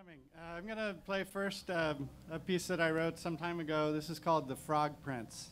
coming. Uh, I'm going to play first um, a piece that I wrote some time ago. This is called The Frog Prince.